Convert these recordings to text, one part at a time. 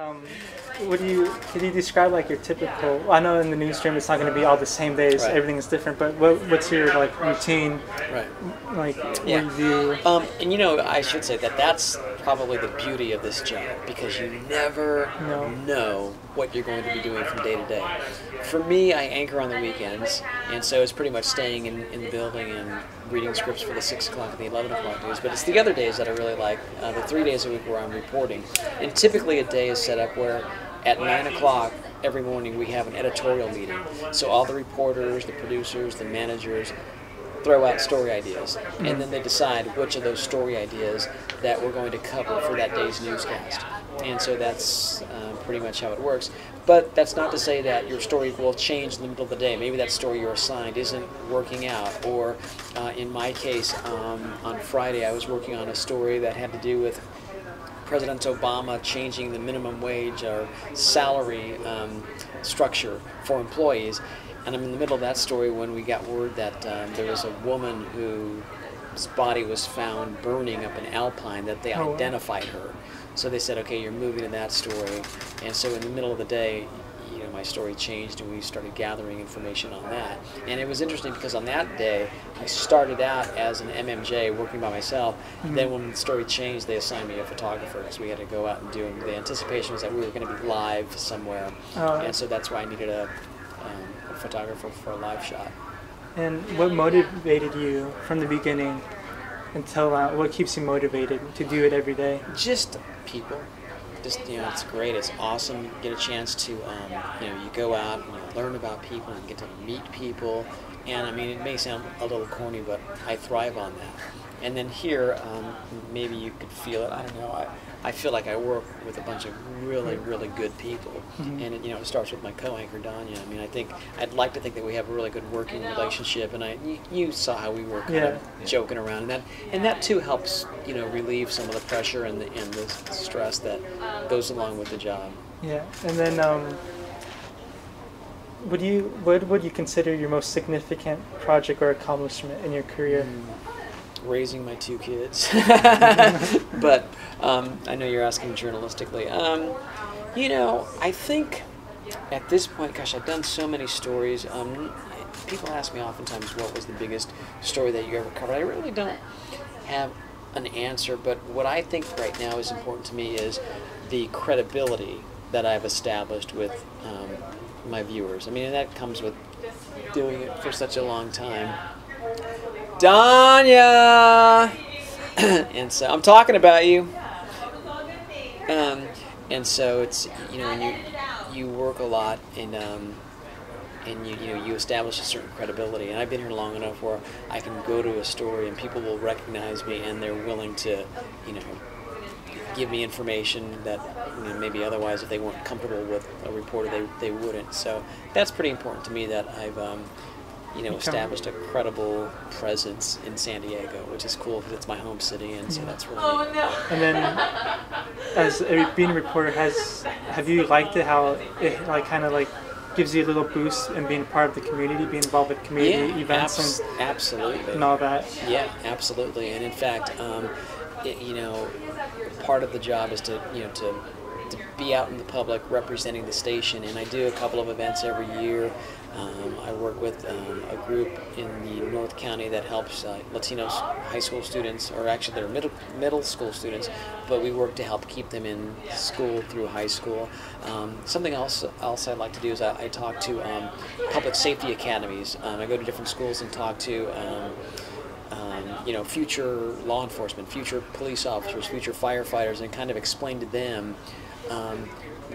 Um, what do you can you describe like your typical? I know in the newsroom it's not going to be all the same days. Right. Everything is different. But what, what's your like routine? Right. Like Yeah. what do you do? Um, and you know, I should say that that's probably the beauty of this job because you never No. know what you're going to be doing from day to day. For me, I anchor on the weekends, and so it's pretty much staying in, in the building and reading scripts for the 6 o'clock and the 11 o'clock news. But it's the other days that I really like, uh, the three days a week where I'm reporting. And typically a day is set up where at 9 o'clock every morning we have an editorial meeting. So all the reporters, the producers, the managers, throw out story ideas, and then they decide which of those story ideas that we're going to cover for that day's newscast. And so that's uh, pretty much how it works. But that's not to say that your story will change in the middle of the day. Maybe that story you're assigned isn't working out. Or uh, in my case, um, on Friday, I was working on a story that had to do with President Obama changing the minimum wage or salary um, structure for employees. And I'm in the middle of that story when we got word that um, there was a woman whose body was found burning up in Alpine, that they Oh, wow. identified her. So they said, okay, you're moving to that story. And so in the middle of the day, you know, my story changed and we started gathering information on that. And it was interesting because on that day, I started out as an MMJ working by myself. Then when the story changed, they assigned me a photographer because we had to go out and do them. The anticipation was that we were going to be live somewhere. Oh. And so that's why I needed a photographer for a live shot. And what motivated you from the beginning until now? What keeps you motivated to do it every day? just people just you know it's great it's awesome you get a chance to um, you know you go out and you learn about people and get to meet people and i mean it may sound a little corny but i thrive on that and then here um, maybe you could feel it i don't know I, I feel like i work with a bunch of really really good people Mhm. and it, you know it starts with my co-anchor Danya. i mean i think i'd like to think that we have a really good working relationship and i you, you saw how we were kind Yeah. of joking around and that and that too helps you know relieve some of the pressure and the and the stress that goes along with the job Yeah. And then um, would you what would you consider your most significant project or accomplishment in your career? Raising my two kids. But um, i know you're asking journalistically. Um, you know i think at this point gosh i've done so many stories. Um, people ask me oftentimes what was the biggest story that you ever covered. I really don't have an answer but what i think right now is important to me is the credibility that i've established with um, my viewers. I mean that comes with doing it for such a long time Danya! and so I'm talking about you. Um, and so it's you know you you work a lot and um, and you you know you establish a certain credibility. And I've been here long enough where I can go to a story and people will recognize me and they're willing to you know give me information that you know, maybe otherwise if they weren't comfortable with a reporter they, they wouldn't. So that's pretty important to me that I've um, you know established a credible presence in San Diego, which is cool because it's my home city, and so that's really Oh no. And then, as a, being a reporter, has have you liked it? How it like kind of like gives you a little boost and being part of the community, being involved with community yeah, events abs- and, absolutely. and all that. Yeah, absolutely. And in fact, um, it, you know, part of the job is to you know to to be out in the public representing the station. And I do a couple of events every year. Um, I work with um, a group in the North County that helps uh, Latinos high school students, or actually they're middle middle school students, but we work to help keep them in school through high school. Um, something else else I like to do is I, I talk to um, public safety academies. Um, I go to different schools and talk to. Um, you know, future law enforcement, future police officers, future firefighters, and kind of explain to them um,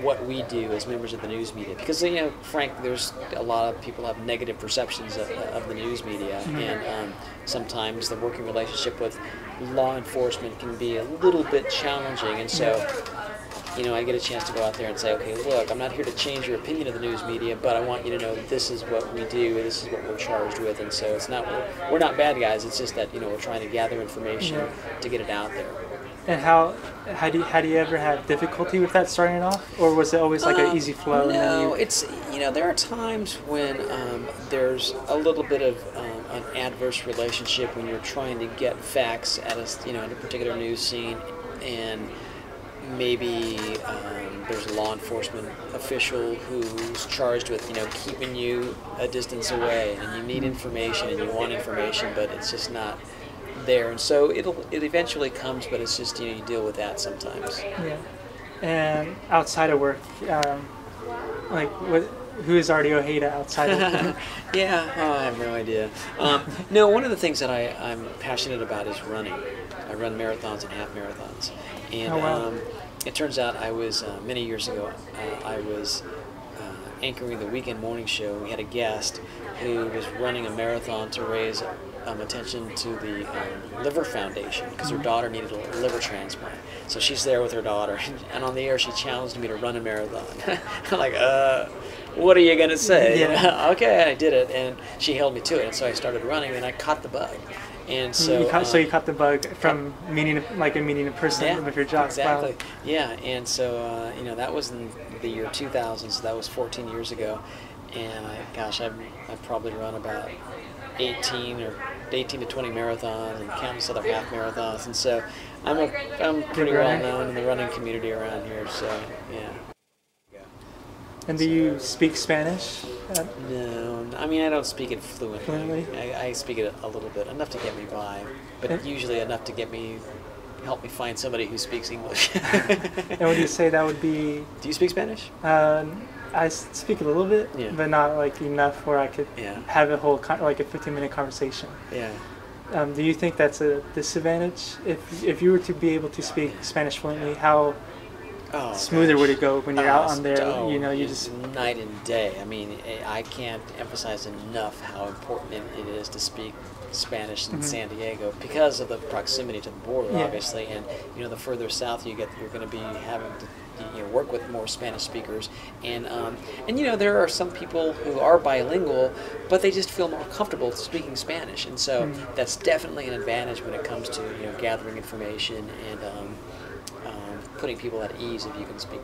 what we do as members of the news media. Because, you know, Frank, there's a lot of people have negative perceptions of, of the news media, and um, sometimes the working relationship with law enforcement can be a little bit challenging. And so, you know, I get a chance to go out there and say, okay, look, I'm not here to change your opinion of the news media, but I want you to know this is what we do, this is what we're charged with, and so it's not we're, we're not bad guys. It's just that you know we're trying to gather information Yeah. to get it out there. And how how do you, how do you ever have difficulty with that starting off, or was it always like Um, an easy flow? No, you, it's you know there are times when um, there's a little bit of um, an adverse relationship when you're trying to get facts at a you know at a particular news scene, and maybe um, there's a law enforcement official who's charged with you know keeping you a distance away, and you need information and you want information, but it's just not there. And so it'll it eventually comes, but it's just you know you deal with that sometimes. Yeah. And outside of work, um, like what? Who is Artie Ojeda outside of? yeah, oh, I have no idea. Um, no, one of the things that I, I'm passionate about is running. I run marathons and half marathons, and Oh, wow. um, it turns out I was uh, many years ago. Uh, I was uh, anchoring the weekend morning show. We had a guest who was running a marathon to raise um, attention to the um, Liver Foundation because her daughter needed a liver transplant. So she's there with her daughter, and on the air she challenged me to run a marathon. I'm like, uh, what are you gonna say? Yeah. okay, I did it, and she held me to it. And so I started running, and I caught the bug. And so, you caught, so uh, you caught the bug from meeting like a meeting in person yeah, with your job. Wow. Exactly. Yeah, and so uh, you know that was in the year 2000, so that was 14 years ago, and I, gosh, I've, I've probably run about 18 or 18 to 20 marathons and countless other half marathons, and so I'm a, I'm pretty well known in the running community around here. So yeah. And do you speak Spanish? No, I mean I don't speak it fluently. Fluently? I, I speak it a little bit, enough to get me by, but usually enough to get me help me find somebody who speaks English. and would you say that would be? Do you speak Spanish? Um, I speak a little bit, Yeah. but not like enough where I could Yeah. have a whole con- like a 15 minute conversation. Yeah. Um, do you think that's a disadvantage? If if you were to be able to speak Spanish fluently, how Oh, smoother gosh. would it go when you're out Oh, on there? oh, you know, you just night and day. I mean, I- I can't emphasize enough how important it it is to speak Spanish in Mhm. San Diego because of the proximity to the border, Yeah. obviously. And you know, the further south you get, you're going to be having to you know work with more Spanish speakers. And um, and you know, there are some people who are bilingual, but they just feel more comfortable speaking Spanish, and so Mhm. that's definitely an advantage when it comes to you know gathering information and. Um, putting people at ease if you can speak